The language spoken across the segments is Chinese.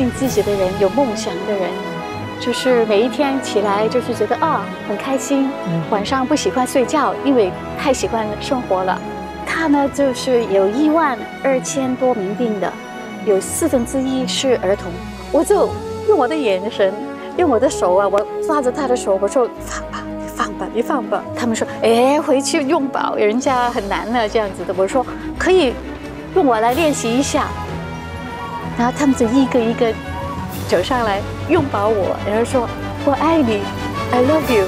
信自己的人，有梦想的人，就是每一天起来就是觉得啊很开心，晚上不喜欢睡觉，因为太喜欢生活了。他呢就是有一万二千多名病的，有四分之一是儿童。我就用我的眼神，用我的手啊，我抓着他的手，我说放吧，你放吧，你放吧。他们说，哎，回去用吧，人家很难的这样子的。我说可以，用我来练习一下。然后他们就一个一个走上来拥抱我，然后说：“我爱你，I love you。”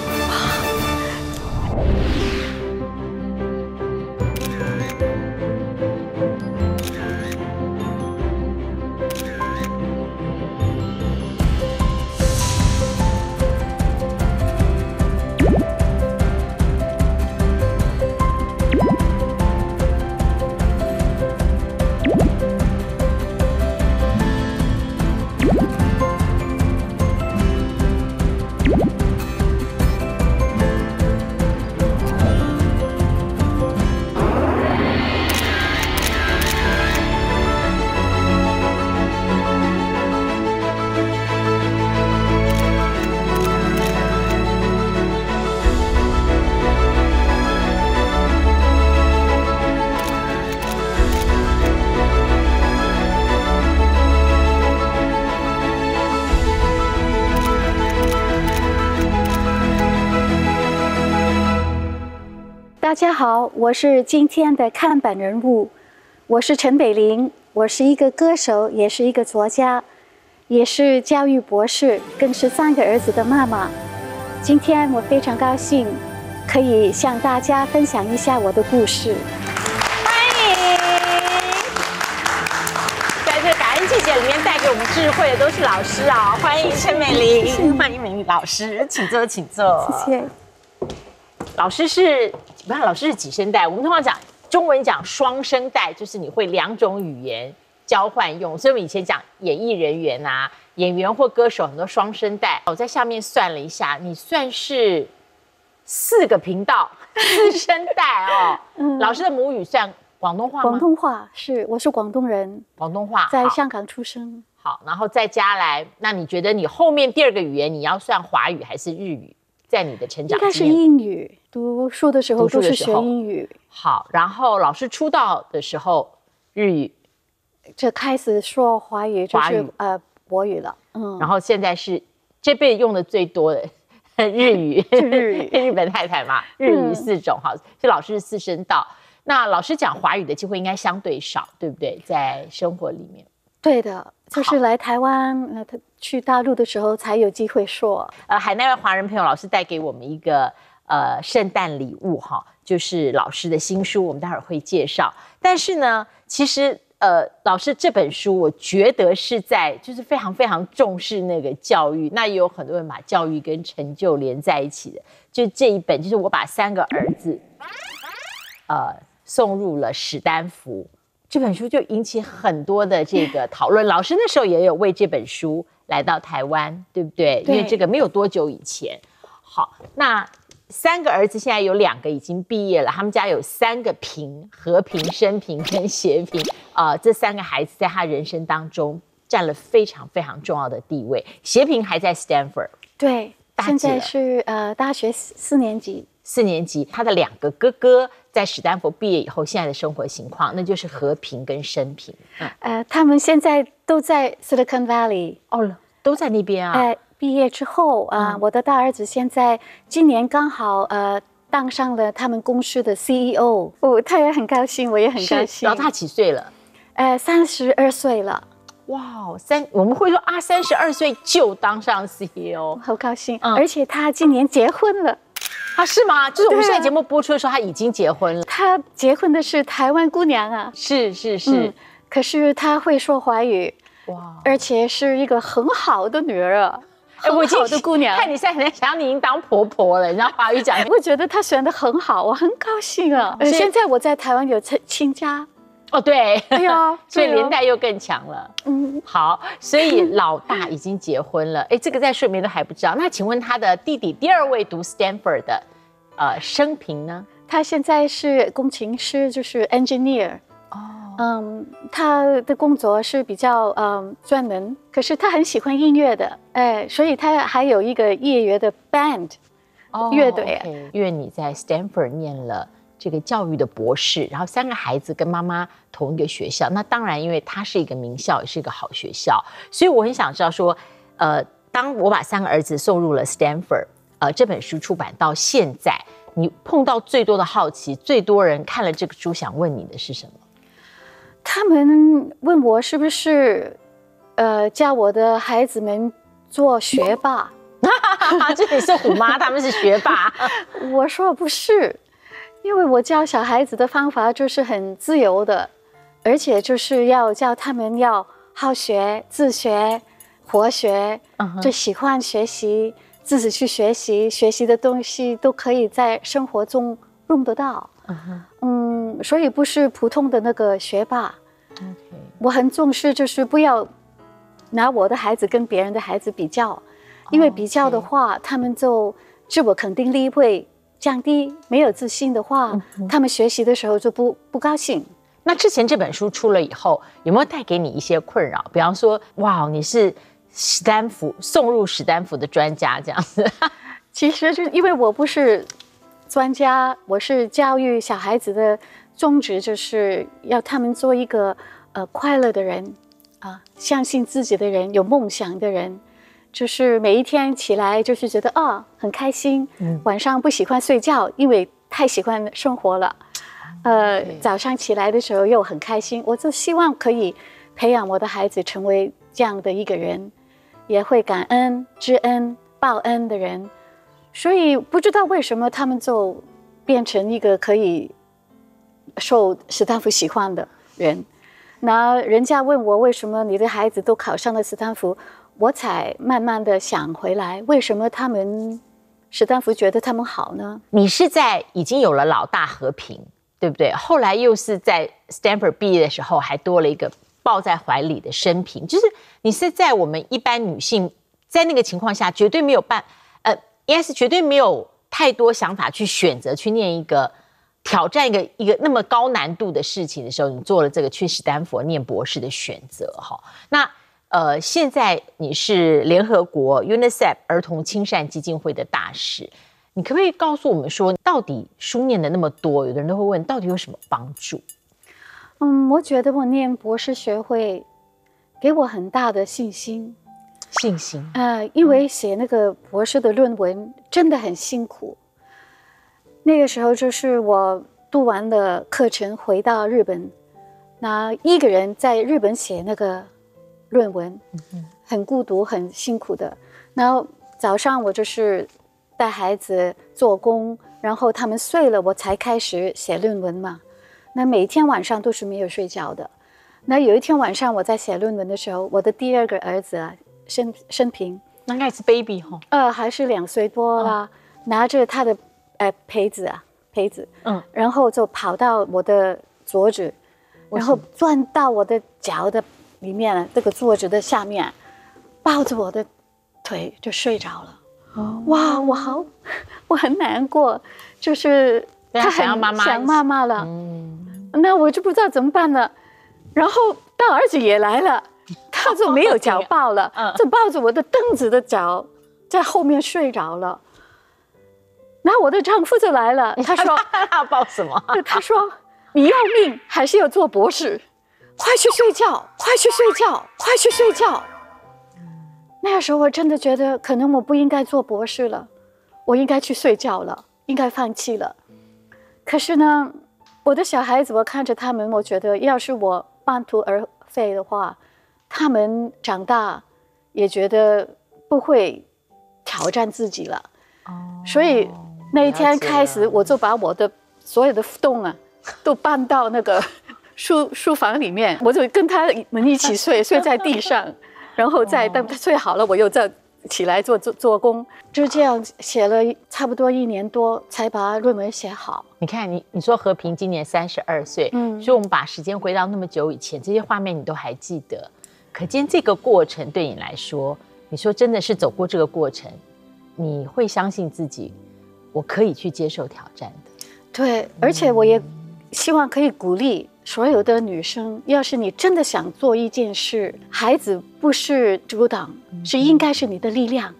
好，我是今天的看板人物，我是陈北林，我是一个歌手，也是一个作家，也是教育博士，更是三个儿子的妈妈。今天我非常高兴，可以向大家分享一下我的故事。欢迎，在这感恩季节里面带给我们智慧的都是老师啊！欢迎陈美玲，欢迎美玲老师，请坐，请坐。谢谢。老师是，不看老师是几声带？我们通常讲中文讲双声带，就是你会两种语言交换用。所以我们以前讲演艺人员啊，演员或歌手很多双声带。我在下面算了一下，你算是四个频道四声带哦。老师的母语算广东话吗？广东话是，我是广东人，广东话在香港出生。好，然后再加来，那你觉得你后面第二个语言你要算华语还是日语？在你的成长，应该是英语。读书的时候都是学英语。好，然后老师出道的时候日语，就开始说华语，就是呃国语了。嗯，然后现在是这辈子用的最多的 日语，日语 日本太太嘛，日语四种。好，这老师是四声道。那老师讲华语的机会应该相对少，对不对？在生活里面，对的，就是来台湾，那他。去大陆的时候才有机会说。呃，海内外华人朋友，老师带给我们一个呃圣诞礼物哈，就是老师的新书，我们待会儿会介绍。但是呢，其实呃，老师这本书，我觉得是在就是非常非常重视那个教育。那也有很多人把教育跟成就连在一起的。就这一本，就是我把三个儿子呃送入了史丹福这本书，就引起很多的这个 讨论。老师那时候也有为这本书。来到台湾，对不对？因为这个没有多久以前。好，那三个儿子现在有两个已经毕业了，他们家有三个平：和平、生平跟协平。啊，这三个孩子在他人生当中占了非常非常重要的地位。协平还在 Stanford，对，现在是呃大学四年级。四年级，他的两个哥哥在史丹佛毕业以后，现在的生活情况，那就是和平跟生平。呃，他们现在都在 Silicon Valley 哦，都在那边啊。呃，毕业之后啊，我的大儿子现在今年刚好呃当上了他们公司的 CEO，哦，他也很高兴，我也很高兴。老大几岁了？呃，三十二岁了。哇，三我们会说啊，三十二岁就当上 CEO，好高兴。而且他今年结婚了。啊，是吗？就是我们现在节目播出的时候，他已经结婚了。他结婚的是台湾姑娘啊，是是是。可是他会说华语，哇，而且是一个很好的女儿啊，很好的姑娘。看你现在想你已经当婆婆了，你知道华语讲，我觉得她选的很好，我很高兴啊。现在我在台湾有亲亲家。哦，对，对啊，所以连带又更强了。嗯，好，所以老大已经结婚了。哎，这个在睡眠都还不知道。那请问他的弟弟第二位读 Stanford 的，呃，生平呢？他现在是工程师，就是 engineer。哦，嗯，他的工作是比较嗯专门，可是他很喜欢音乐的，哎，所以他还有一个业余的 band 乐队。因为你在 Stanford 念了这个教育的博士，然后三个孩子跟妈妈同一个学校，那当然，因为他是一个名校，也是一个好学校，所以我很想知道说，呃，当我把三个儿子送入了 Stanford，呃，这本书出版到现在。你碰到最多的好奇，最多人看了这个书想问你的是什么？他们问我是不是，呃，叫我的孩子们做学霸？这里是虎妈，他们是学霸。我说不是，因为我教小孩子的方法就是很自由的，而且就是要教他们要好学、自学、活学，就喜欢学习。自己去学习，学习的东西都可以在生活中用得到。嗯，所以不是普通的那个学霸。我很重视，就是不要拿我的孩子跟别人的孩子比较，因为比较的话，他们就自我肯定力会降低，没有自信的话，他们学习的时候就不不高兴。那之前这本书出了以后，有没有带给你一些困扰？比方说，哇，你是。史丹福送入史丹福的专家这样子，其实就因为我不是专家，我是教育小孩子的宗旨就是要他们做一个呃快乐的人啊，相信自己的人，有梦想的人，就是每一天起来就是觉得啊很开心，晚上不喜欢睡觉，因为太喜欢生活了，呃早上起来的时候又很开心，我就希望可以培养我的孩子成为这样的一个人。也会感恩、知恩、报恩的人，所以不知道为什么他们就变成一个可以受斯坦福喜欢的人。那人家问我为什么你的孩子都考上了斯坦福，我才慢慢的想回来，为什么他们史丹福觉得他们好呢？你是在已经有了老大和平，对不对？后来又是在 Stanford 毕业的时候，还多了一个。抱在怀里的生平，就是你是在我们一般女性在那个情况下，绝对没有办，呃，应该是绝对没有太多想法去选择去念一个挑战一个一个那么高难度的事情的时候，你做了这个去史丹佛念博士的选择哈。那呃，现在你是联合国 UNICEF 儿童亲善基金会的大使，你可不可以告诉我们说，到底书念的那么多，有的人都会问，到底有什么帮助？嗯，我觉得我念博士学会给我很大的信心，信心呃，因为写那个博士的论文真的很辛苦。那个时候就是我读完了课程回到日本，那一个人在日本写那个论文，很孤独，很辛苦的。然后早上我就是带孩子做工，然后他们睡了，我才开始写论文嘛。那每天晚上都是没有睡觉的。那有一天晚上我在写论文的时候，我的第二个儿子啊，生生平，应该是 baby 哈，呃，还是两岁多啦，拿着他的呃陪子啊陪子，嗯，然后就跑到我的桌子，然后钻到我的脚的里面，这个坐着的下面，抱着我的腿就睡着了。哇，我好，我很难过，就是他很想妈妈，想妈妈了。那我就不知道怎么办了，然后大儿子也来了，他就没有脚抱了，就抱着我的凳子的脚，在后面睡着了。然后我的丈夫就来了，他说：“他抱什么？”他说：“你要命还是要做博士？快去睡觉，快去睡觉，快去睡觉。”那个时候我真的觉得，可能我不应该做博士了，我应该去睡觉了，应该放弃了。可是呢？我的小孩子，我看着他们，我觉得要是我半途而废的话，他们长大也觉得不会挑战自己了。哦，所以那一天开始，我就把我的所有的洞啊，都搬到那个书书房里面，我就跟他们一起睡，睡在地上，然后再等他睡好了，我又再。起来做做做工，就这样写了差不多一年多，才把论文写好。你看，你你说和平今年三十二岁，嗯，所以我们把时间回到那么久以前，这些画面你都还记得，可见这个过程对你来说，你说真的是走过这个过程，你会相信自己，我可以去接受挑战的。对，而且我也希望可以鼓励所有的女生，要是你真的想做一件事，孩子不是阻挡，是应该是你的力量。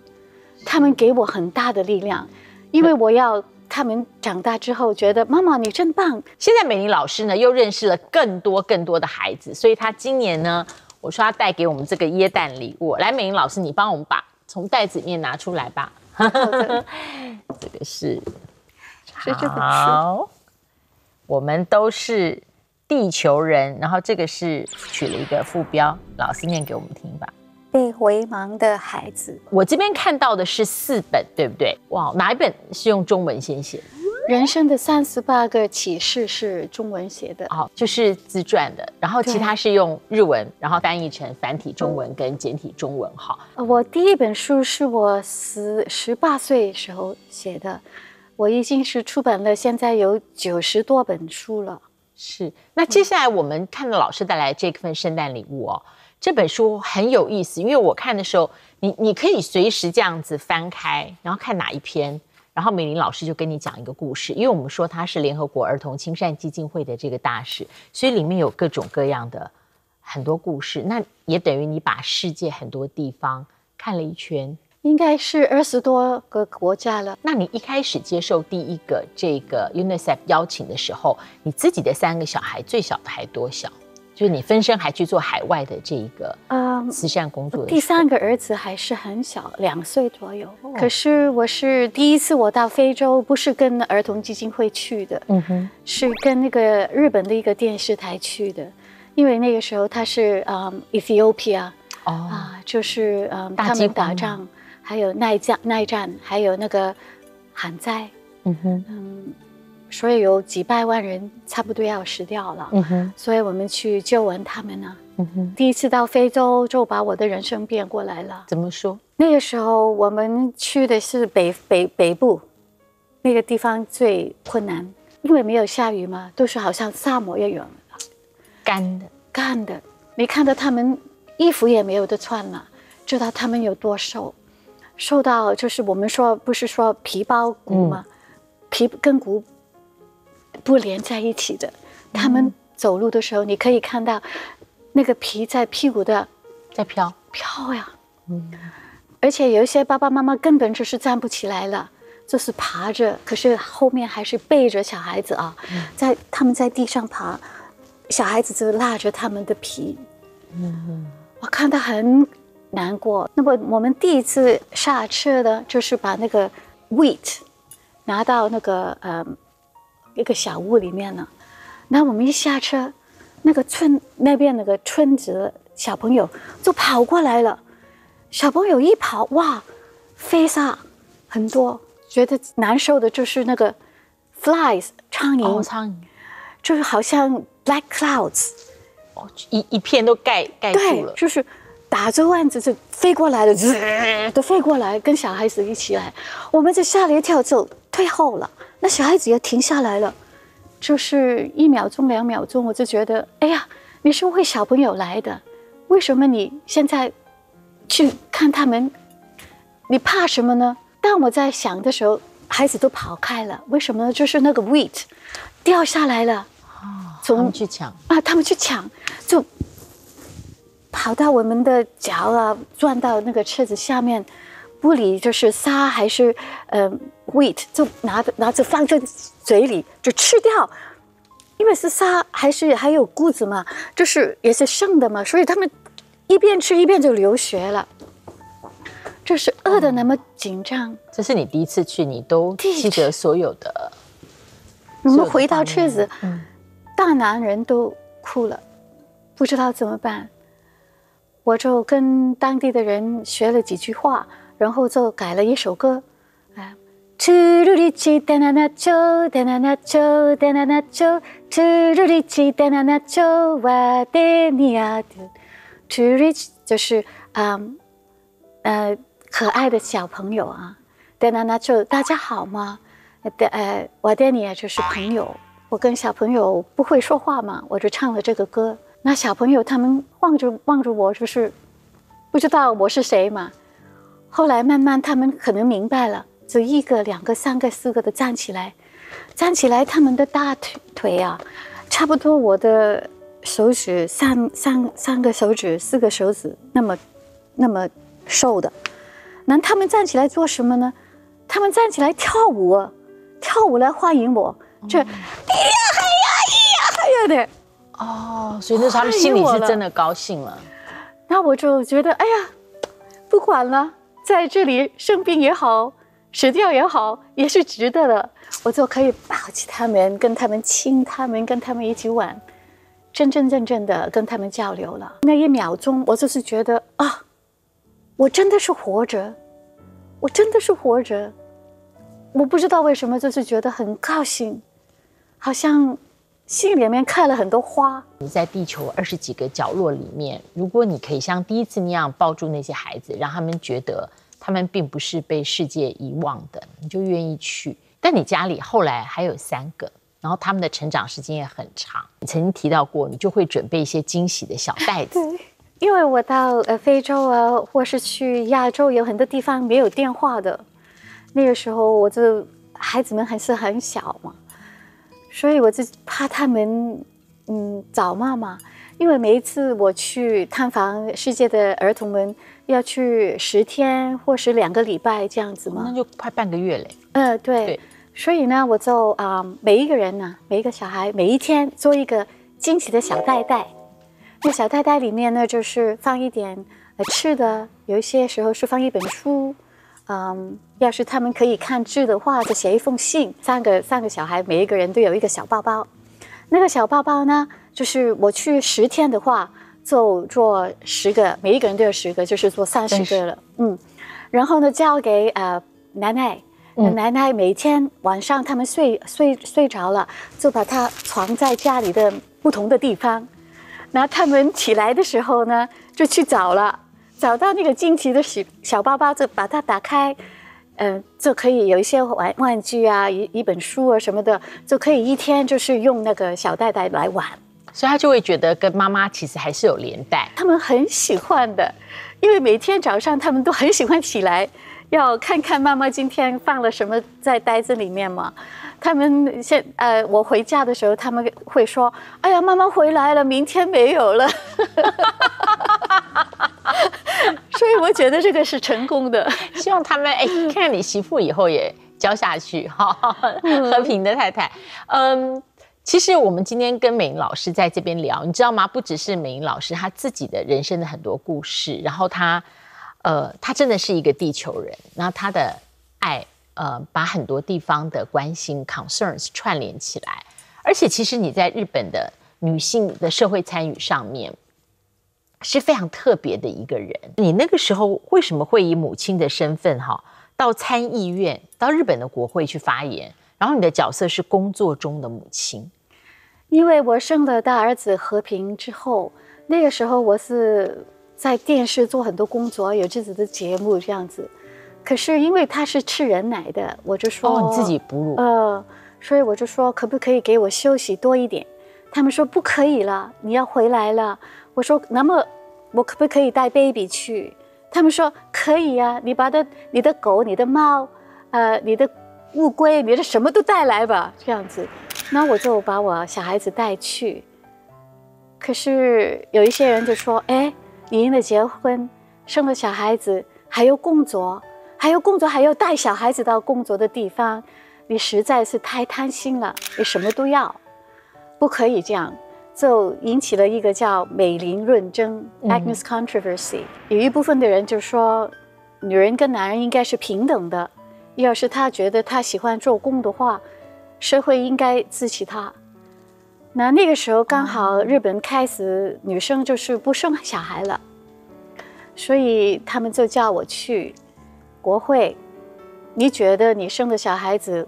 他们给我很大的力量，因为我要他们长大之后觉得妈妈你真棒。现在美玲老师呢又认识了更多更多的孩子，所以她今年呢，我说她带给我们这个椰蛋礼物。来，美玲老师，你帮我们把从袋子里面拿出来吧。这个是，是这本书。好，我们都是地球人，然后这个是取了一个副标，老师念给我们听吧。被回盲的孩子，我这边看到的是四本，对不对？哇，哪一本是用中文先写？人生的三十八个启示是中文写的，好，就是自传的，然后其他是用日文，然后翻译成繁体中文跟简体中文。好，我第一本书是我十十八岁时候写的，我已经是出版了，现在有九十多本书了。是，那接下来我们看到老师带来这份圣诞礼物哦。这本书很有意思，因为我看的时候，你你可以随时这样子翻开，然后看哪一篇，然后美玲老师就跟你讲一个故事。因为我们说他是联合国儿童亲善基金会的这个大使，所以里面有各种各样的很多故事。那也等于你把世界很多地方看了一圈，应该是二十多个国家了。那你一开始接受第一个这个 UNICEF 邀请的时候，你自己的三个小孩最小的还多小？就是你分身还去做海外的这一个呃慈善工作。第三个儿子还是很小，两岁左右。可是我是第一次我到非洲，不是跟儿童基金会去的，嗯哼，是跟那个日本的一个电视台去的，因为那个时候他是嗯 Ethiopia 哦啊，就是嗯他们打仗，还有耐战耐战，还有那个旱灾，嗯哼嗯。所以有几百万人差不多要死掉了，嗯哼，所以我们去救援他们呢。嗯哼，第一次到非洲就把我的人生变过来了。怎么说？那个时候我们去的是北北北部，那个地方最困难，因为没有下雨嘛，都是好像沙漠一样，干的干的。没看到他们衣服也没有的穿了，知道他们有多瘦，瘦到就是我们说不是说皮包骨吗？皮跟骨。不连在一起的，他们走路的时候，你可以看到那个皮在屁股的在飘飘呀。嗯，而且有一些爸爸妈妈根本就是站不起来了，就是爬着，可是后面还是背着小孩子啊，在他们在地上爬，小孩子就拉着他们的皮。嗯，我看到很难过。那么我们第一次下车的，就是把那个 wheat 拿到那个呃。一个小屋里面呢，那我们一下车，那个村那边那个村子小朋友就跑过来了。小朋友一跑，哇，飞沙很多，觉得难受的就是那个 flies 苍蝇，苍蝇，就是好像 black clouds，哦，一一片都盖盖住了，就是打着腕子就飞过来了，都 飞过来，跟小孩子一起来，我们就吓了一跳，就退后了。那小孩子也停下来了，就是一秒钟、两秒钟，我就觉得，哎呀，你是为小朋友来的，为什么你现在去看他们？你怕什么呢？当我在想的时候，孩子都跑开了，为什么呢？就是那个 wheat 掉下来了，啊，他们去抢啊，他们去抢，就跑到我们的脚啊，钻到那个车子下面。不理就是沙还是呃 wheat，就拿着拿着放在嘴里就吃掉，因为是沙还是还有谷子嘛，就是也是剩的嘛，所以他们一边吃一边就流血了，就是饿的那么紧张。这是你第一次去，你都记得所有的。我们回到车子，大男人都哭了，不知道怎么办，我就跟当地的人学了几句话。然后就改了一首歌，啊，吃噜里奇哒啦啦啾哒啦啦啾哒啦啦啾，吃噜里奇哒啦啦啾哇的尼亚的，吃噜就是啊呃可爱的小朋友啊，哒啦啦啾大家好吗？的呃瓦德尼亚就是朋友，我跟小朋友不会说话嘛，我就唱了这个歌，那小朋友他们望着望着我，就是不知道我是谁嘛。后来慢慢，他们可能明白了，就一个、两个、三个、四个的站起来，站起来，他们的大腿腿啊，差不多我的手指三三三个手指四个手指那么那么瘦的。那他们站起来做什么呢？他们站起来跳舞，跳舞来欢迎我。这哎呀嗨呀咿呀嗨呀的。哦，所以那时候他们心里是真的高兴了。那我就觉得，哎呀，不管了，在这里生病也好，死掉也好，也是值得的。我就可以抱起他们，跟他们亲他们，跟他们一起玩，真真正正的跟他们交流了。那一秒钟，我就是觉得啊，我真的是活着，我真的是活着。我不知道为什么，就是觉得很高兴，好像。心里面开了很多花。你在地球二十几个角落里面，如果你可以像第一次那样抱住那些孩子，让他们觉得他们并不是被世界遗忘的，你就愿意去。但你家里后来还有三个，然后他们的成长时间也很长。你曾经提到过，你就会准备一些惊喜的小袋子。对，因为我到呃非洲啊，或是去亚洲，有很多地方没有电话的。那个时候，我就孩子们还是很小嘛。所以我就怕他们，嗯，找妈妈，因为每一次我去探访世界的儿童们，要去十天或是两个礼拜这样子嘛，那就快半个月嘞。嗯，对。所以呢，我就啊，每一个人呢，每一个小孩，每一天做一个惊喜的小袋袋。那小袋袋里面呢，就是放一点呃吃的，有一些时候是放一本书。嗯，要是他们可以看字的话，就写一封信。三个三个小孩，每一个人都有一个小包包。那个小包包呢，就是我去十天的话，就做十个，每一个人都有十个，就是做三十个了。嗯，然后呢，交给呃奶奶，奶奶每天晚上他们睡睡睡着了，就把它藏在家里的不同的地方。那他们起来的时候呢，就去找了。找到那个惊奇的小小包包，就把它打开，嗯，就可以有一些玩玩具啊，一一本书啊什么的，就可以一天就是用那个小袋袋来玩，所以他就会觉得跟妈妈其实还是有连带。他们很喜欢的，因为每天早上他们都很喜欢起来，要看看妈妈今天放了什么在袋子里面嘛。他们现呃，我回家的时候，他们会说：“哎呀，妈妈回来了，明天没有了。” 所以我觉得这个是成功的。希望他们哎，看你媳妇以后也教下去哈，和平的太太。嗯，其实我们今天跟美英老师在这边聊，你知道吗？不只是美英老师她自己的人生的很多故事，然后她呃，她真的是一个地球人，然后她的爱。呃，把很多地方的关心 concerns 串联起来，而且其实你在日本的女性的社会参与上面是非常特别的一个人。你那个时候为什么会以母亲的身份哈到参议院、到日本的国会去发言？然后你的角色是工作中的母亲，因为我生了大儿子和平之后，那个时候我是在电视做很多工作，有自己的节目这样子。可是因为他是吃人奶的，我就说哦，你自己哺乳，呃，所以我就说可不可以给我休息多一点？他们说不可以了，你要回来了。我说那么我可不可以带 baby 去？他们说可以呀，你把的你的狗、你的猫、呃，你的乌龟、你的什么都带来吧，这样子。那我就把我小孩子带去。可是有一些人就说，哎，你因为结婚生了小孩子，还要工作。还有工作，还要带小孩子到工作的地方，你实在是太贪心了。你什么都要，不可以这样，就引起了一个叫美林论争 （Agnes Controversy）。有一部分的人就说，女人跟男人应该是平等的。要是他觉得他喜欢做工的话，社会应该支持他。那那个时候刚好日本开始女生就是不生小孩了，所以他们就叫我去。国会，你觉得你生的小孩子，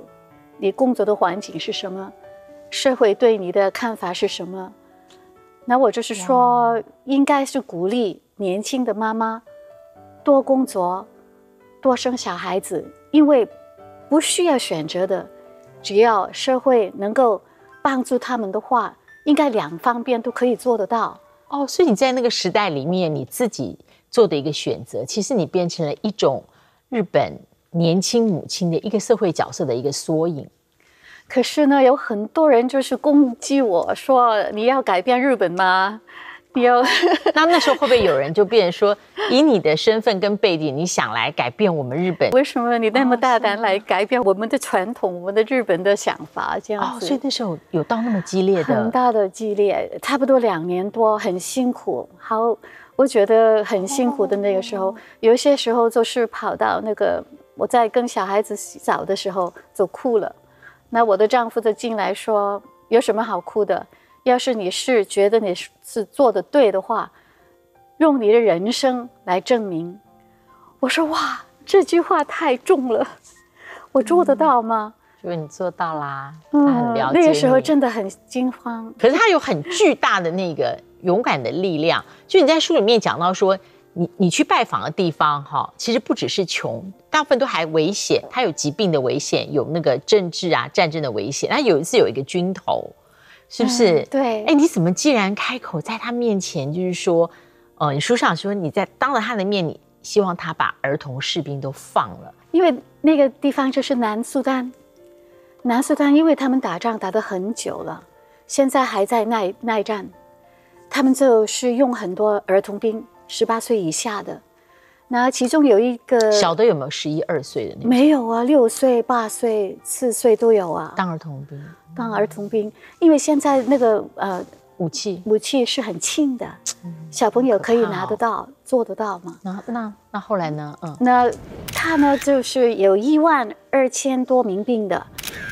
你工作的环境是什么？社会对你的看法是什么？那我就是说，应该是鼓励年轻的妈妈多工作，多生小孩子，因为不需要选择的，只要社会能够帮助他们的话，应该两方面都可以做得到。哦，所以你在那个时代里面，你自己做的一个选择，其实你变成了一种。日本年轻母亲的一个社会角色的一个缩影，可是呢，有很多人就是攻击我说你要改变日本吗？你要 那那时候会不会有人就变成说，以你的身份跟背景，你想来改变我们日本？为什么你那么大胆来改变我们的传统、我们的日本的想法？这样子，所以那时候有到那么激烈的，很大的激烈，差不多两年多，很辛苦。好，我觉得很辛苦的那个时候，有些时候就是跑到那个我在跟小孩子洗澡的时候就哭了。那我的丈夫就进来说：“有什么好哭的？”要是你是觉得你是做的对的话，用你的人生来证明。我说哇，这句话太重了，我做得到吗？因为你做到啦，他很了解那个时候真的很惊慌，可是他有很巨大的那个勇敢的力量。就你在书里面讲到说，你你去拜访的地方哈，其实不只是穷，大部分都还危险，他有疾病的危险，有那个政治啊战争的危险。那有一次有一个军头。是不是？对，哎，你怎么既然开口在他面前，就是说，呃，你书上说你在当着他的面，你希望他把儿童士兵都放了，因为那个地方就是南苏丹，南苏丹，因为他们打仗打得很久了，现在还在耐耐战，他们就是用很多儿童兵，十八岁以下的。那其中有一个小的有没有十一二岁的？没有啊，六岁、八岁、四岁都有啊。当儿童兵，当儿童兵，因为现在那个呃武器武器是很轻的，小朋友可以拿得到、做得到吗？那那那后来呢？嗯，那他呢就是有一万二千多名兵的，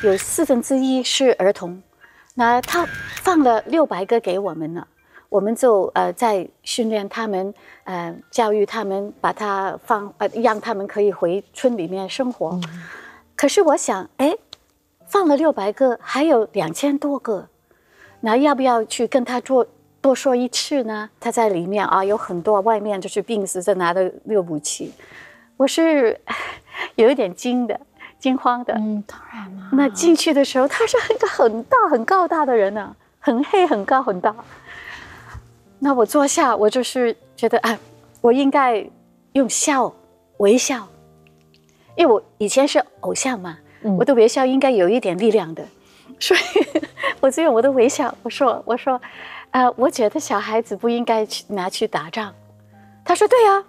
有四分之一是儿童，那他放了六百个给我们了。我们就呃在训练他们，呃教育他们，把他放呃让他们可以回村里面生活。可是我想，哎，放了六百个，还有两千多个，那要不要去跟他做多说一次呢？他在里面啊，有很多外面就是病死在拿的那个武器，我是有一点惊的，惊慌的。嗯，当然了。那进去的时候，他是一个很大很高大的人呢，很黑很高很大。那我坐下，我就是觉得啊，我应该用笑微笑，因为我以前是偶像嘛，我的微笑应该有一点力量的，所以我就用我的微笑，我说我说，呃，我觉得小孩子不应该去拿去打仗。他说对啊，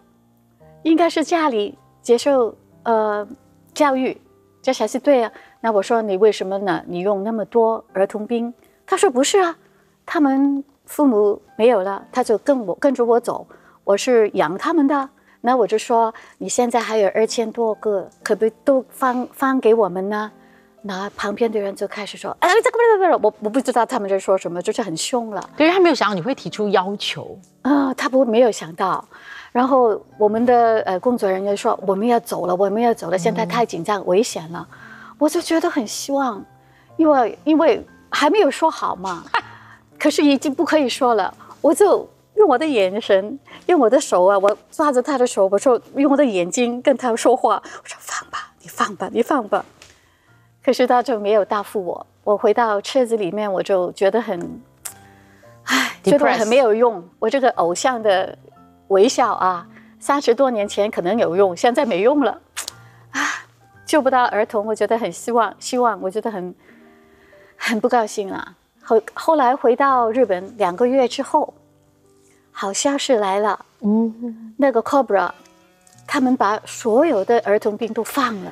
应该是家里接受呃教育，这才是对啊。那我说你为什么呢？你用那么多儿童兵？他说不是啊，他们。父母没有了，他就跟我跟着我走。我是养他们的，那我就说你现在还有二千多个，可不可以都放放给我们呢？那旁边的人就开始说：“哎，这个不是不是，我我不知道他们在说什么，就是很凶了。”对他没有想到你会提出要求啊，他不没有想到。然后我们的呃工作人员说：“我们要走了，我们要走了，现在太紧张，危险了。”我就觉得很希望，因为因为还没有说好嘛。可是已经不可以说了，我就用我的眼神，用我的手啊，我抓着他的手，我说用我的眼睛跟他说话，我说放吧，你放吧，你放吧。可是他就没有答复我。我回到车子里面，我就觉得很，唉，觉得很没有用。我这个偶像的微笑啊，三十多年前可能有用，现在没用了，啊，救不到儿童，我觉得很希望，希望，我觉得很很不高兴啊。后后来回到日本两个月之后，好消息来了。嗯，那个 Cobra，他们把所有的儿童兵都放了，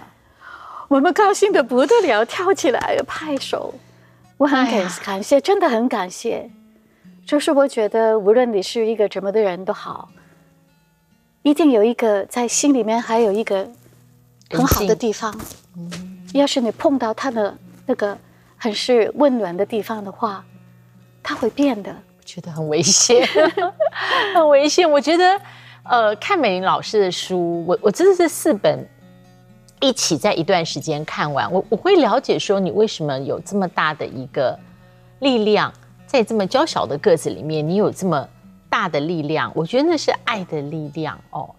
我们高兴的不得了，跳起来拍手。我很感感谢，真的很感谢。就是我觉得，无论你是一个怎么的人都好，一定有一个在心里面还有一个很好的地方。嗯，要是你碰到他的那个。很是温暖的地方的话，它会变的。我觉得很危险，很危险。我觉得，呃，看美玲老师的书，我我真的是四本一起在一段时间看完，我我会了解说你为什么有这么大的一个力量，在这么娇小的个子里面，你有这么大的力量。我觉得那是爱的力量哦。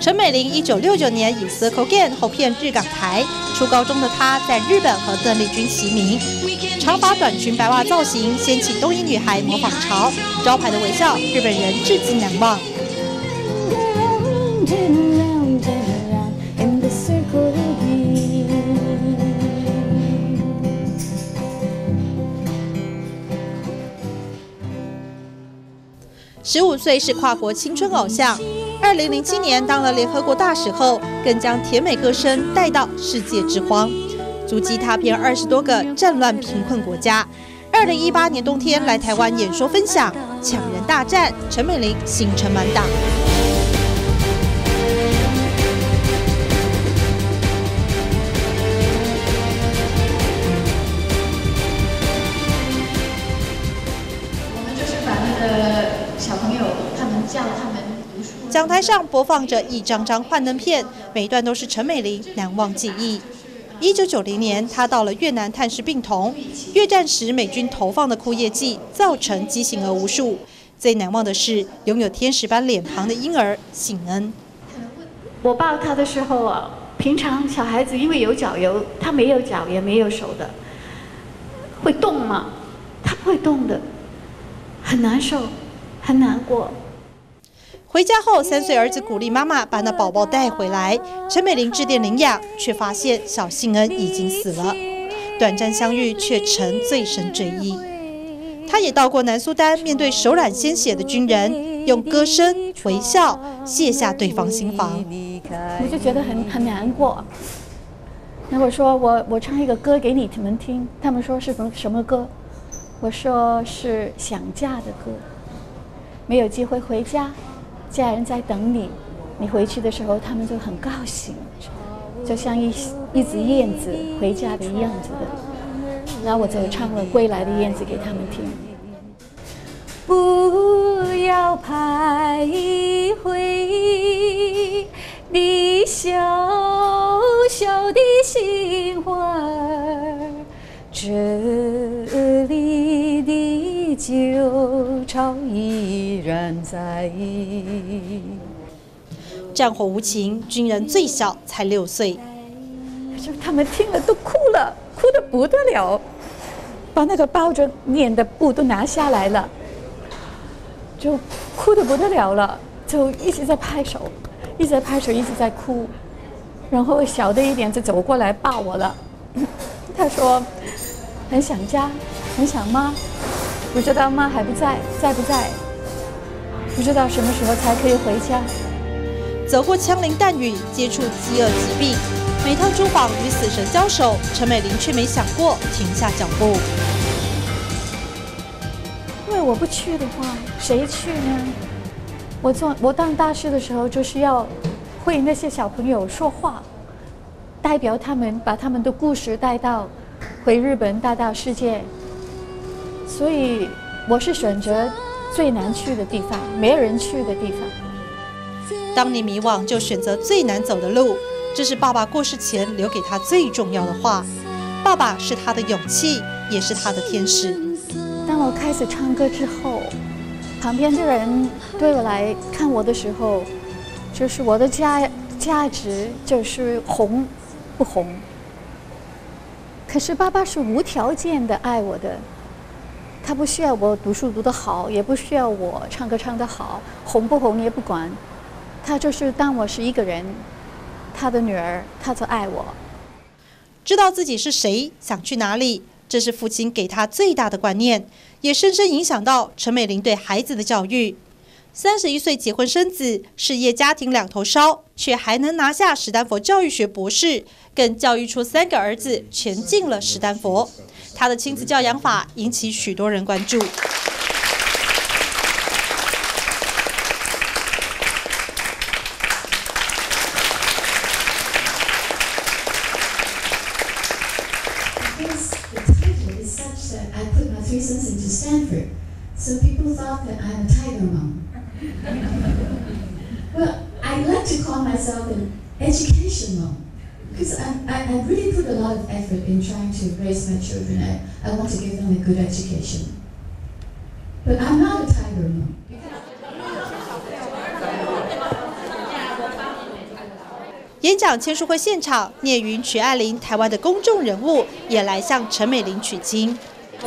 陈美玲一九六九年以《Circle Game》后骗日港台，初高中的她在日本和邓丽君齐名，长发短裙白袜造型，掀起东瀛女孩模仿潮，招牌的微笑，日本人至今难忘。十五岁是跨国青春偶像，二零零七年当了联合国大使后，更将甜美歌声带到世界之荒，足迹踏遍二十多个战乱贫困国家。二零一八年冬天来台湾演说分享，抢人大战，陈美玲行程满档。讲台上播放着一张张幻灯片，每段都是陈美玲难忘记忆。一九九零年，她到了越南探视病童，越战时美军投放的枯叶剂造成畸形儿无数。最难忘的是拥有天使般脸庞的婴儿醒恩。我抱他的时候啊，平常小孩子因为有脚有，他没有脚也没有手的，会动吗？他不会动的，很难受，很难过。回家后，三岁儿子鼓励妈妈把那宝宝带回来。陈美玲致电领养，却发现小信恩已经死了。短暂相遇，却成最深追忆。他也到过南苏丹，面对手染鲜血的军人，用歌声、微笑卸下对方心防。我就觉得很很难过。那我说我我唱一个歌给你们听，他们说是什么什么歌？我说是想家的歌，没有机会回家。家人在等你，你回去的时候，他们就很高兴，就像一一只燕子回家的样子的。然后我就唱了《归来的燕子》给他们听。不要徘徊，你小小的心怀旧巢依然在。战火无情，军人最小才六岁，就他们听了都哭了，哭得不得了，把那个包着念的布都拿下来了，就哭得不得了了，就一直在拍手，一直在拍手，一直在哭，然后小的一点就走过来抱我了，他说很想家，很想妈，不知道妈还不在，在不在？不知道什么时候才可以回家。走过枪林弹雨，接触饥饿疾病，每趟珠宝与死神交手，陈美玲却没想过停下脚步。因为我不去的话，谁去呢？我做我当大师的时候，就是要会那些小朋友说话，代表他们把他们的故事带到回日本，带到世界。所以我是选择最难去的地方，没人去的地方。当你迷惘，就选择最难走的路。这是爸爸过世前留给他最重要的话。爸爸是他的勇气，也是他的天使。当我开始唱歌之后，旁边的人对我来看我的时候，就是我的价价值就是红不红。可是爸爸是无条件的爱我的，他不需要我读书读得好，也不需要我唱歌唱得好，红不红也不管。他就是当我是一个人，他的女儿，他就爱我。知道自己是谁，想去哪里，这是父亲给他最大的观念，也深深影响到陈美玲对孩子的教育。三十一岁结婚生子，事业家庭两头烧，却还能拿下史丹佛教育学博士，更教育出三个儿子，全进了史丹佛。他的亲子教养法引起许多人关注。So people thought that I'm a tiger mom. well, I like to call myself an education mom because I, I, I really put a lot of effort in trying to raise my children. I, I want to give them a good education. But I'm not a tiger mom. 演讲签书会现场，聂云、曲爱玲，台湾的公众人物也来向陈美玲取经。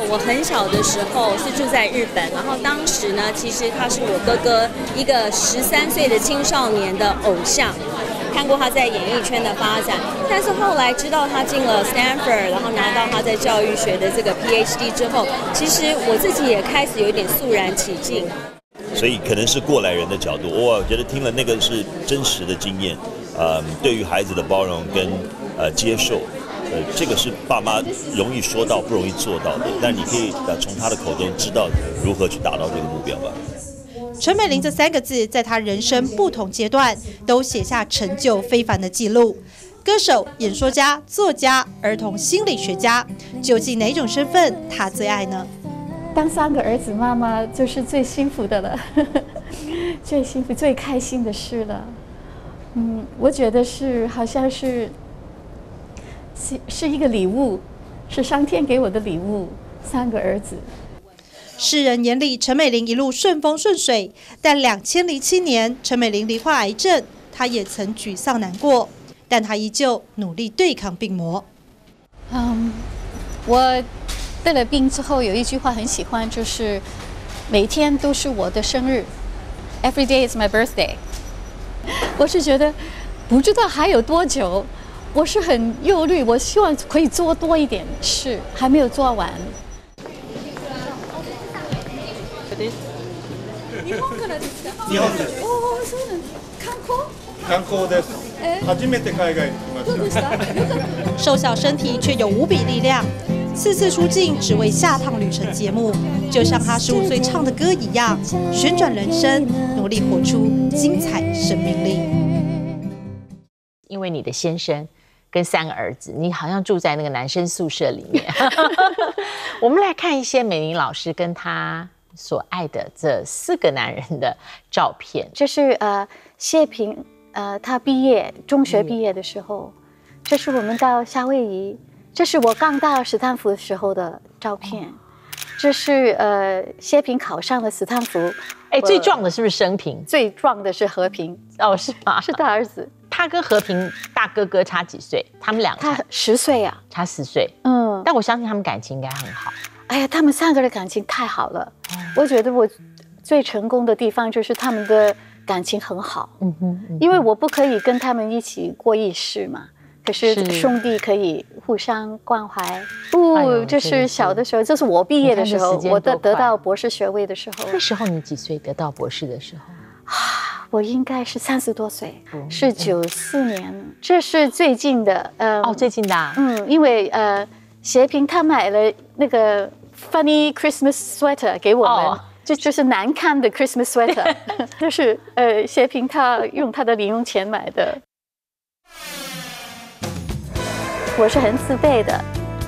我很小的时候是住在日本，然后当时呢，其实他是我哥哥一个十三岁的青少年的偶像，看过他在演艺圈的发展，但是后来知道他进了 Stanford，然后拿到他在教育学的这个 PhD 之后，其实我自己也开始有点肃然起敬。所以可能是过来人的角度，我觉得听了那个是真实的经验，呃，对于孩子的包容跟呃接受。呃，这个是爸妈容易说到不容易做到的，但你可以呃从他的口中知道如何去达到这个目标吧。陈美玲这三个字，在她人生不同阶段都写下成就非凡的记录。歌手、演说家、作家、儿童心理学家，究竟哪种身份她最爱呢？当三个儿子妈妈就是最幸福的了，最幸福、最开心的事了。嗯，我觉得是，好像是。是是一个礼物，是上天给我的礼物。三个儿子，世人眼里陈美玲一路顺风顺水，但两千零七年陈美玲罹患癌症，她也曾沮丧难过，但她依旧努力对抗病魔。嗯，我得了病之后有一句话很喜欢，就是每天都是我的生日，Every day is my birthday。我是觉得不知道还有多久。我是很忧虑，我希望可以做多一点事，还没有做完。日本からですか？日本です。おお、そうなんです。観光？観光です。初めて海外に来ました。瘦小身体却有无比力量，次次出境只为下趟旅程节目，就像他十五岁唱的歌一样，旋转人生，努力活出精彩生命力。因为你的先生。跟三个儿子，你好像住在那个男生宿舍里面。我们来看一些美玲老师跟他 所爱的这四个男人的照片。这是呃谢平呃他毕业中学毕业的时候，这是我们到夏威夷，这是我刚到斯坦福的时候的照片。这是呃谢平考上了斯坦福。哎，最壮的是不是生平？最壮的是和平哦，是吗？是他儿子。他跟和平大哥哥差几岁？他们两个差十岁呀，差十岁。嗯，但我相信他们感情应该很好。哎呀，他们三个的感情太好了。我觉得我最成功的地方就是他们的感情很好。嗯哼，因为我不可以跟他们一起过一世嘛。可是兄弟可以互相关怀。不，这是小的时候，就是我毕业的时候，我得得到博士学位的时候。那时候你几岁得到博士的时候？啊 我应该是三十多岁，是九四年，这是最近的，呃，哦，最近的，嗯，因为呃，协平他买了那个 funny Christmas sweater 给我们，就就是难看的 Christmas sweater，就是呃，谢平他用他的零用钱买的，我是很自卑的。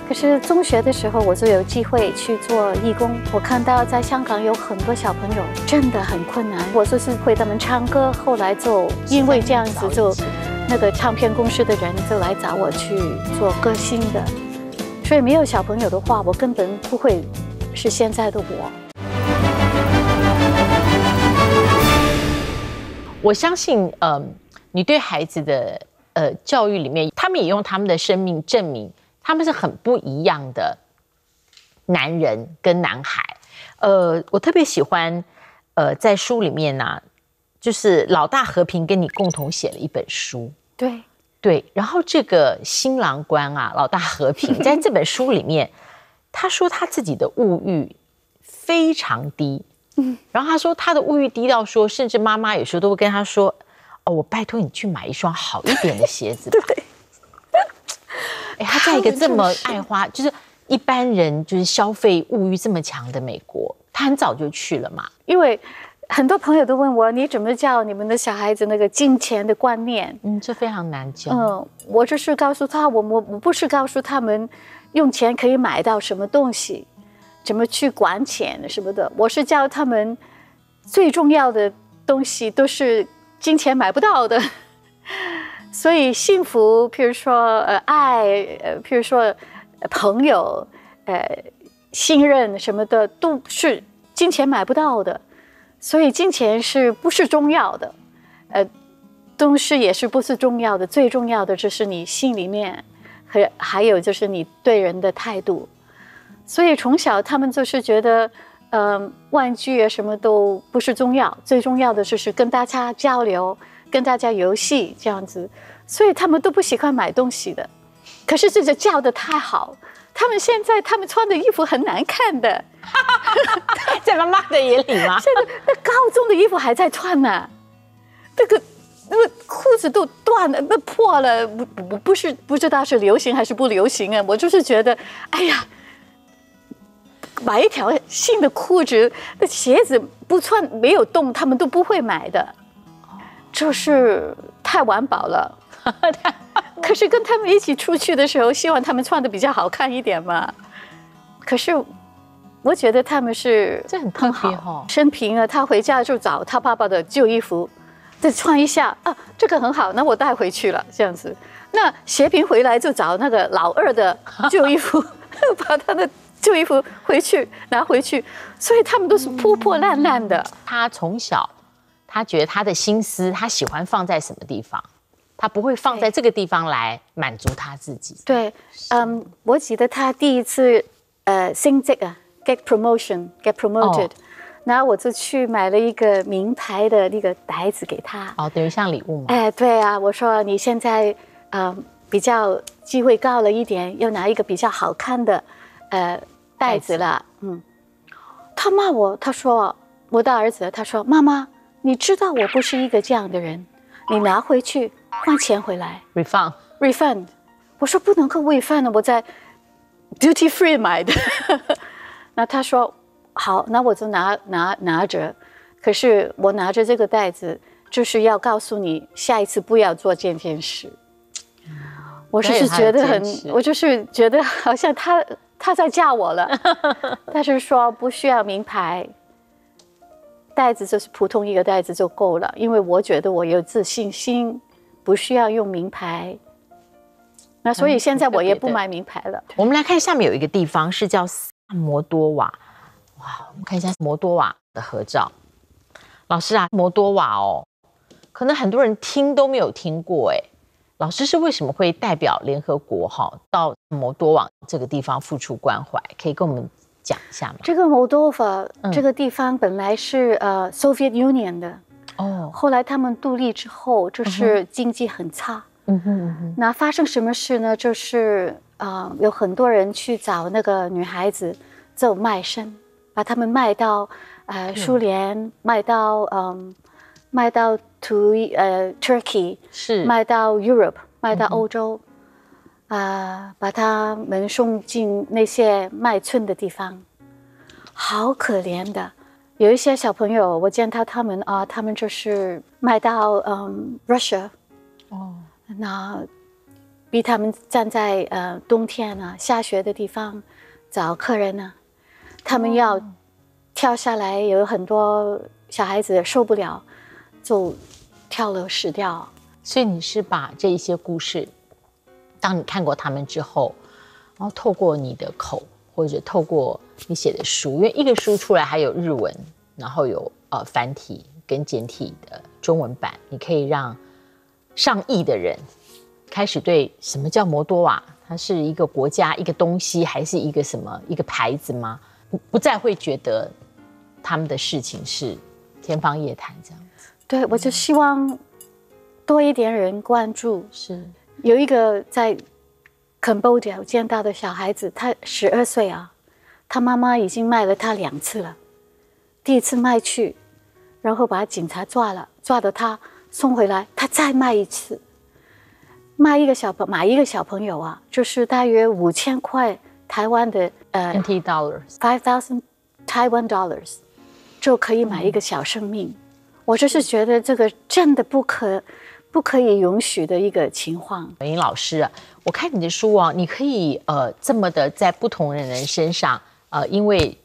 可是中学的时候，我就有机会去做义工。我看到在香港有很多小朋友真的很困难，我就是会他们唱歌。后来就因为这样子，就那个唱片公司的人就来找我去做歌星的。所以没有小朋友的话，我根本不会是现在的我。我相信，嗯，你对孩子的呃教育里面，他们也用他们的生命证明。他们是很不一样的男人跟男孩，呃，我特别喜欢，呃，在书里面呢，就是老大和平跟你共同写了一本书，对对，然后这个新郎官啊，老大和平 在这本书里面，他说他自己的物欲非常低，嗯，然后他说他的物欲低到说，甚至妈妈有时候都会跟他说，哦，我拜托你去买一双好一点的鞋子，对。哎，他在一个这么爱花，就是一般人就是消费物欲这么强的美国，他很早就去了嘛。因为很多朋友都问我，你怎么教你们的小孩子那个金钱的观念？嗯，这非常难教。嗯，我就是告诉他，我我我不是告诉他们用钱可以买到什么东西，怎么去管钱什么的。我是教他们最重要的东西都是金钱买不到的。所以幸福，譬如说呃爱，呃譬如说朋友，呃信任什么的，都是金钱买不到的。所以金钱是不是重要的？呃，东西也是不是重要的？最重要的就是你心里面，和还有就是你对人的态度。所以从小他们就是觉得，嗯、玩具啊什么都不是重要，最重要的就是跟大家交流，跟大家游戏这样子，所以他们都不喜欢买东西的。可是这个教的太好，他们现在他们穿的衣服很难看的，在妈妈的眼里吗？现在那高中的衣服还在穿呢，这个那个裤子都断了，那破了，不不不是不知道是流行还是不流行啊？我就是觉得，哎呀，买一条新的裤子，那鞋子不穿没有洞，他们都不会买的，就是太环保了。可是跟他们一起出去的时候，希望他们穿的比较好看一点嘛。可是我觉得他们是这很特很别哦好，生平啊，他回家就找他爸爸的旧衣服，再穿一下啊，这个很好，那我带回去了，这样子。那斜平回来就找那个老二的旧衣服，把他的旧衣服回去拿回去，所以他们都是破破烂烂的。他从小，他觉得他的心思，他喜欢放在什么地方，他不会放在这个地方来满足他自己。对，嗯，我记得他第一次呃升职啊，get promotion，get promoted，、哦然后我就去买了一个名牌的那个袋子给他。哦，等于像礼物嘛。哎，对啊，我说你现在呃比较机会高了一点，要拿一个比较好看的呃袋子了。嗯，他骂我，他说我的儿子，他说妈妈，你知道我不是一个这样的人，你拿回去换钱回来。refund，refund，我说不能够 refund 我在 duty free 买的。那他说好，那我就拿拿拿着。可是我拿着这个袋子，就是要告诉你，下一次不要做这件事。我就是觉得很我就是觉得好像他他在叫我了。他是说不需要名牌，袋子就是普通一个袋子就够了，因为我觉得我有自信心，不需要用名牌。那所以现在我也不买名牌了。我们来看下面有一个地方是叫萨摩多瓦，哇，我们看一下摩多瓦的合照。老师啊，摩多瓦哦，可能很多人听都没有听过哎。老师是为什么会代表联合国哈到摩多瓦这个地方付出关怀？可以跟我们讲一下吗？这个 Moldova、嗯这个地方本来是呃 Soviet Union 的，哦，后来他们独立之后，就是经济很差。嗯哼嗯哼，那发生什么事呢？就是啊、呃有很多人去找那个女孩子做卖身，把他们卖到呃苏联，卖到嗯、卖到 to 呃 Turkey，是。卖到 Europe，卖到欧洲，啊、把他们送进那些卖春的地方，好可怜的。有一些小朋友，我见到他们啊，他们就是卖到嗯 Russia，哦，那逼他们站在呃冬天啊下雪的地方找客人呢、他们要跳下来，有很多小孩子受不了，就跳楼死掉。所以你是把这一些故事，当你看过他们之后，然后透过你的口，或者透过你写的书，因为一个书出来还有日文，然后有呃繁体跟简体的中文版，你可以让上亿的人开始对什么叫摩多瓦，它是一个国家、一个东西，还是一个什么一个牌子吗？不不再会觉得他们的事情是天方夜谭这样子，对，我就希望多一点人关注。是有一个在 Cambodia 我见到的小孩子，他十二岁啊，他妈妈已经卖了他两次了，第一次卖去，然后把警察抓了，抓到他送回来，他再卖一次，卖一个小朋买一个小朋友啊，就是大约五千块台湾的呃 NT dollars。five thousand Taiwan dollars 就可以买一个小生命。我就是觉得这个真的不可不可以允许的一个情况。文英老师啊，我看你的书啊，你可以呃这么的在不同的人身上，呃，因为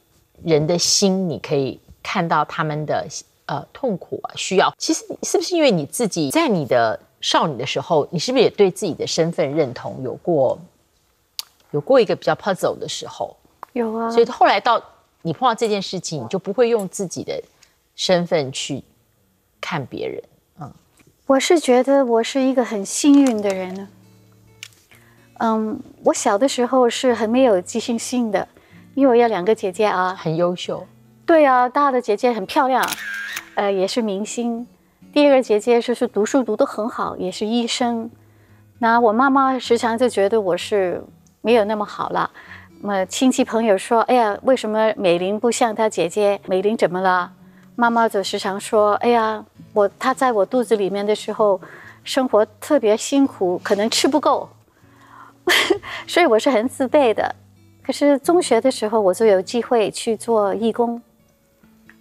人的心，你可以看到他们的呃痛苦啊需要。其实是不是因为你自己在你的少女的时候，你是不是也对自己的身份认同有过有过一个比较 puzzle 的时候？有啊，所以后来到你碰到这件事情，你就不会用自己的身份去看别人。我是觉得我是一个很幸运的人呢。嗯，我小的时候是很没有自信心的，因为我有两个姐姐啊，很优秀。对啊，大的姐姐很漂亮，呃，也是明星。第二个姐姐就是读书读得很好，也是医生。那我妈妈时常就觉得我是没有那么好了。那么亲戚朋友说：“哎呀，为什么美玲不像她姐姐？美玲怎么了？”妈妈就时常说：“哎呀，我她在我肚子里面的时候，生活特别辛苦，可能吃不够，所以我是很自卑的。可是中学的时候，我就有机会去做义工。”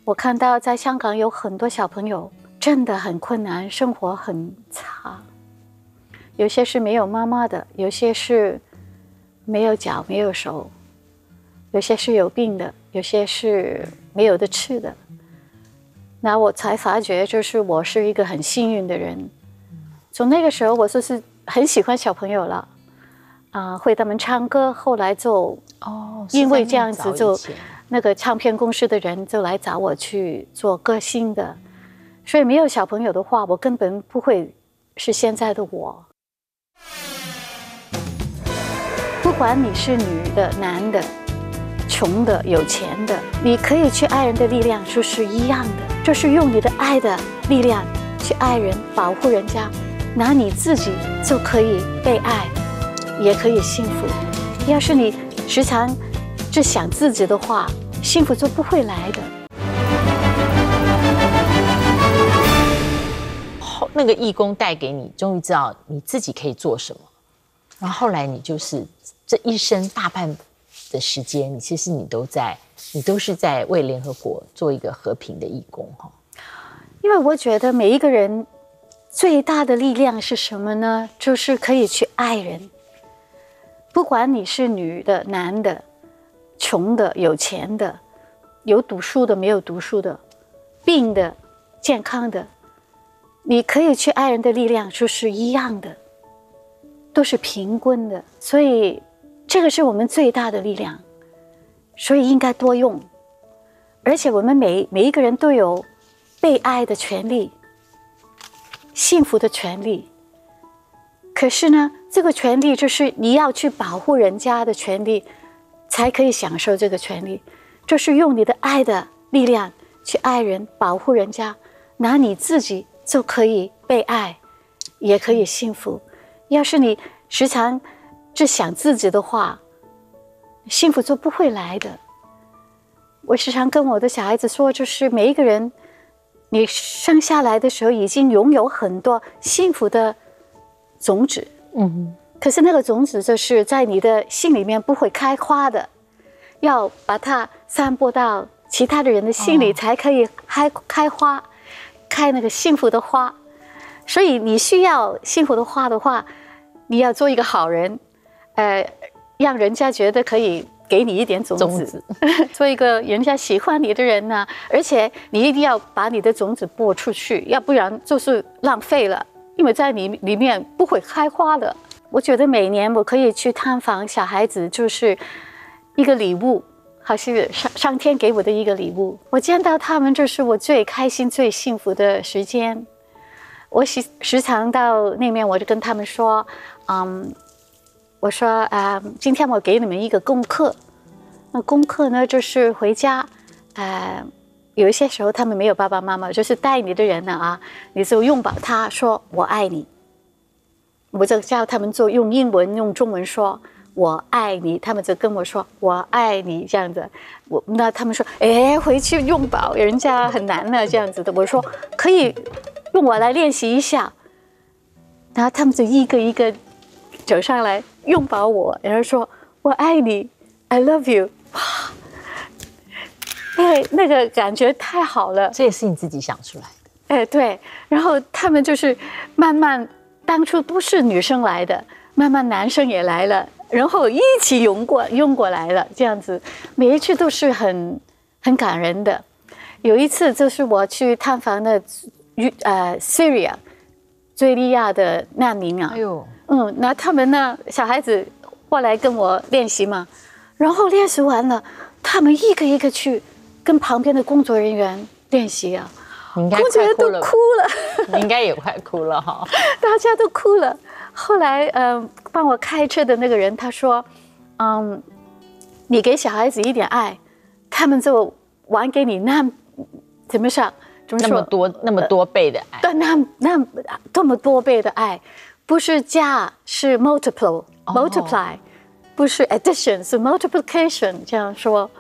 我看到在香港有很多小朋友真的很困难，生活很差。有些是没有妈妈的，有些是没有脚没有手，有些是有病的，有些是没有的吃的。那我才发觉，就是我是一个很幸运的人。从那个时候，我就是很喜欢小朋友了，啊，会他们唱歌。后来就哦，因为这样子就。那个唱片公司的人就来找我去做歌星的，所以没有小朋友的话，我根本不会是现在的我。不管你是女的、男的、穷的、有钱的，你可以去爱人的力量就是一样的，就是用你的爱的力量去爱人、保护人家，拿你自己就可以被爱，也可以幸福。要是你时常只想自己的话，幸福就不会来的。后那个义工带给你，终于知道你自己可以做什么。然后后来你就是这一生大半的时间，你其实你都在，你都是在为联合国做一个和平的义工哈。因为我觉得每一个人最大的力量是什么呢？就是可以去爱人，不管你是女的、男的、穷的、有钱的、有读书的、没有读书的、病的、健康的，你可以去爱人的力量就是一样的，都是平均的。所以这个是我们最大的力量，所以应该多用。而且我们每每一个人都有被爱的权利，幸福的权利。可是呢，这个权利就是你要去保护人家的权利，才可以享受这个权利。就是用你的爱的力量去爱人、保护人家，拿你自己就可以被爱，也可以幸福。要是你时常只想自己的话，幸福就不会来的。我时常跟我的小孩子说，就是每一个人，你生下来的时候已经拥有很多幸福的种子，嗯，可是那个种子就是在你的心里面不会开花的，要把它散播到其他的人的心里，哦。才可以开开花，开那个幸福的花。所以你需要幸福的花的话，你要做一个好人，呃，让人家觉得可以给你一点种子，种子 做一个人家喜欢你的人呢、而且你一定要把你的种子播出去，要不然就是浪费了，因为在你里面不会开花的。我觉得每年我可以去探访小孩子，就是一个礼物，还是上上天给我的一个礼物。我见到他们，这是我最开心、最幸福的时间。我时时常到那面，我就跟他们说，嗯，我说啊、今天我给你们一个功课，那功课呢就是回家，呃，有一些时候他们没有爸爸妈妈，就是带你的人呢啊，你就拥抱他说我爱你，我就叫他们做用英文用中文说。我爱你，他们就跟我说我爱你。这样子，我那他们说，哎，回去拥抱。人家很难的这样子的，我说可以用我来练习一下，然后他们就一个一个走上来拥抱我，然后说我爱你，I love you，哇，哎，那个感觉太好了，这也是你自己想出来的。哎，对，然后他们就是慢慢，当初都是女生来的，慢慢男生也来了，然后一起涌过涌过来了，这样子，每一次都是很很感人的。有一次就是我去探访的叙呃 Syria 叙利亚的难民啊。哎，呦，嗯，那他们呢，小孩子过来跟我练习嘛，然后练习完了，他们一个一个去跟旁边的工作人员练习啊，你应该工作人员都哭了。你应该也快哭了哈。大家都哭了。后来，嗯、帮我开车的那个人他说，嗯，你给小孩子一点爱，他们就还给你那怎么说？怎么说？那么多那么多倍的爱，对，那那这么多倍的爱，不是加是 multiple multiply，、不是 addition 是 multiplication。这样说，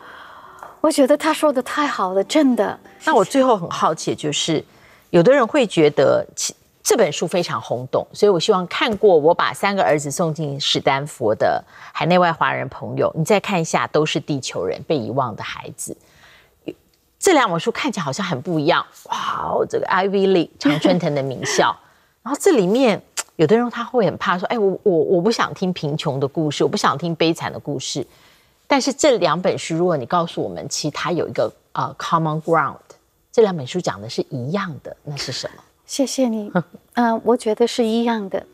我觉得他说的太好了，真的。那我最后很好奇，就是有的人会觉得其这本书非常轰动，所以我希望看过我把三个儿子送进史丹佛的海内外华人朋友，你再看一下，都是地球人被遗忘的孩子。这两本书看起来好像很不一样，哇哦，这个 Ivy League 常春藤的名校，然后这里面有的人他会很怕说，哎，我我我不想听贫穷的故事，我不想听悲惨的故事。但是这两本书，如果你告诉我们，其实它有一个呃 common ground，这两本书讲的是一样的，那是什么？谢谢你，嗯、我觉得是一样的，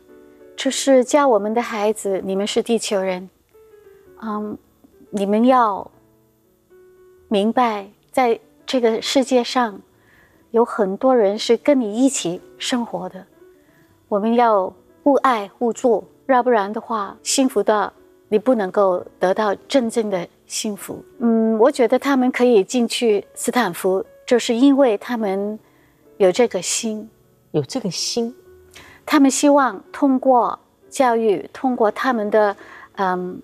就是教我们的孩子，你们是地球人，嗯，你们要明白，在这个世界上有很多人是跟你一起生活的，我们要互爱互助，要不然的话，幸福的你不能够得到真正的幸福。嗯，我觉得他们可以进去斯坦福，就是因为他们有这个心。有这个心，他们希望通过教育，通过他们的嗯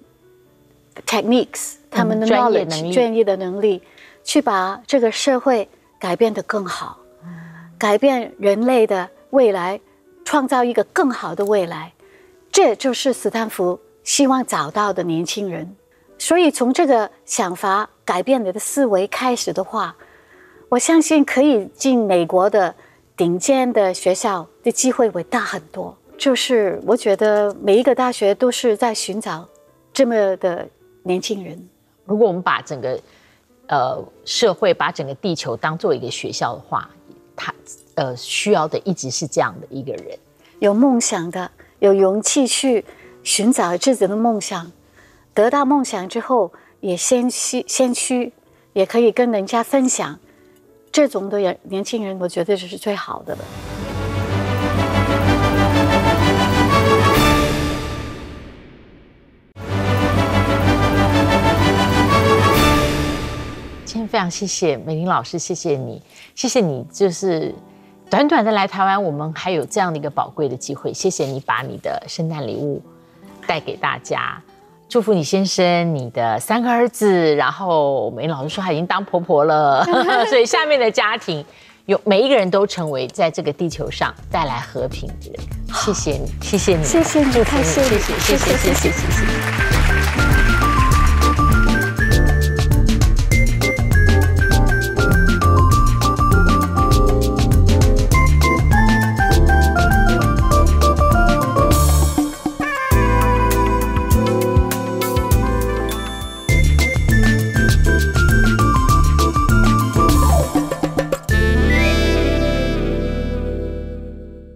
techniques，他们的 knowledge、专业的能力，去把这个社会改变得更好，改变人类的未来，创造一个更好的未来。这就是斯坦福希望找到的年轻人。所以从这个想法改变你的思维开始的话，我相信可以进美国的顶尖的学校的机会会大很多。就是我觉得每一个大学都是在寻找这么的年轻人。如果我们把整个呃社会，把整个地球当做一个学校的话，他呃需要的一直是这样的一个人。有梦想的，有勇气去寻找自己的梦想，得到梦想之后也先去先驱，也可以跟人家分享。这种的人年轻人，我觉得这是最好的了。今天非常谢谢美玲老师，谢谢你，谢谢你，就是短短的来台湾，我们还有这样的一个宝贵的机会，谢谢你把你的圣诞礼物带给大家，祝福你先生、你的三个儿子，然后美玲老师说她已经当婆婆了，所以下面的家庭有每一个人都成为在这个地球上带来和平的人，谢谢你，谢谢你，谢谢你太谢谢谢谢，谢谢，谢谢，谢谢。